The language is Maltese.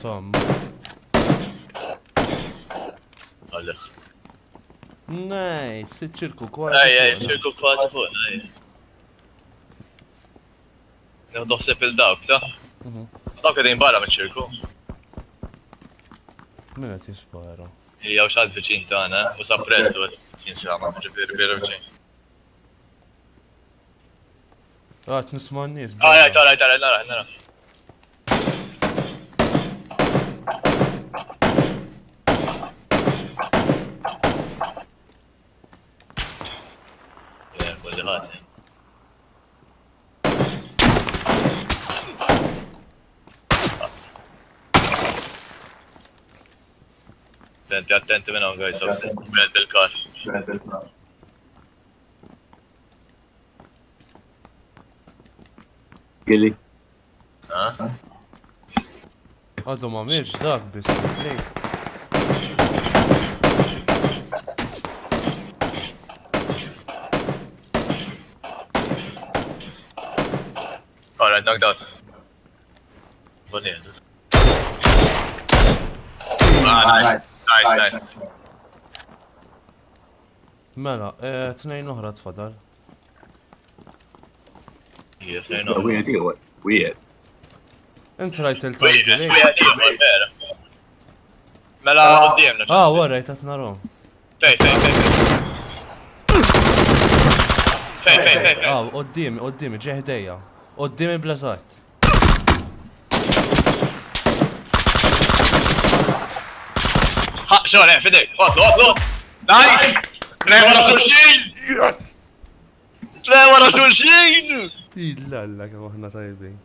Tom. Għalix. Nej, s-ċirku kważi. Ej, ej, ċirku kważi fuq, ej. Nħdoħseb il-dawk, ta? Mhm. Dawk għedin barra me ċirku. Minna mela t-jispara. Ija u xad viċin ta' għana, u sa' prestu t-jinsama, ġibir bira viċin. Għat nisman nis. Għaj, għaj, għaj, għaj, għaj, għaj, cut. Then they are 10 to now guys, I'm sick of Huh? Adam, i Alright, knocked out. One hit. Ah, nice, nice, nice. Mela, eh, t-nejn uħra t-fadal. Yeah, t-nejn Weird, weird. Weird. Inti rajt il-tajt. Mela, għoddimna. Ah, warra, jtat narom. Fej, fej, fej, fej. Fej, fej, fej. Ah, għoddim, għoddim, ġeħdejja. Qoddim il-blazat. Ha, xor, eh, fidek. Otlu, otlu. Nice! Trema ra xulxin! Yes! Trema ra xulxin! Illa, illa, kif aħna tajbin.